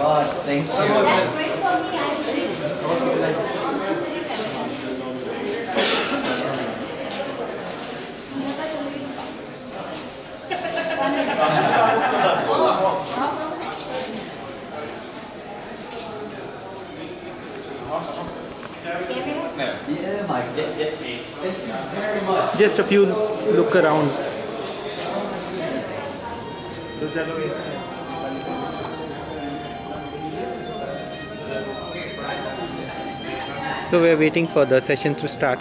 God, thank you. That's great for me. I will take Yeah, my God. Thank you very much. Just a few look around. So we are waiting for the session to start.